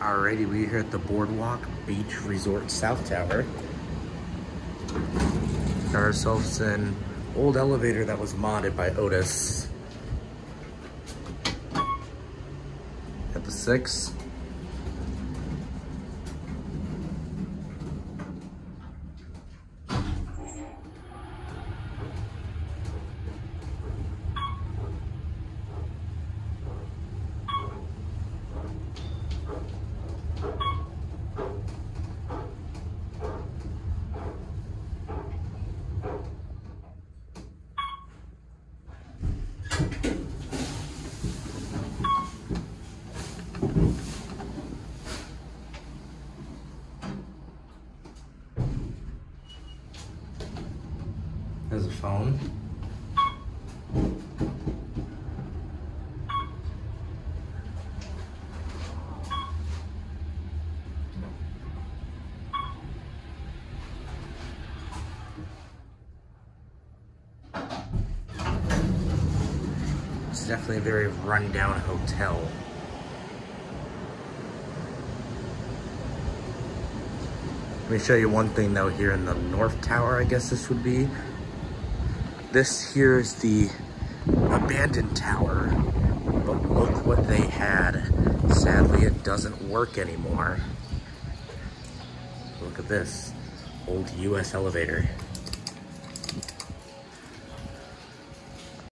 Alrighty, we're here at the Boardwalk Beach Resort South Tower. Got ourselves an old elevator that was modded by Otis. At the six. There's a phone. It's definitely a very rundown hotel. Let me show you one thing though here in the North Tower, I guess this would be. This here is the abandoned tower, but look what they had. Sadly, it doesn't work anymore. Look at this, old US elevator.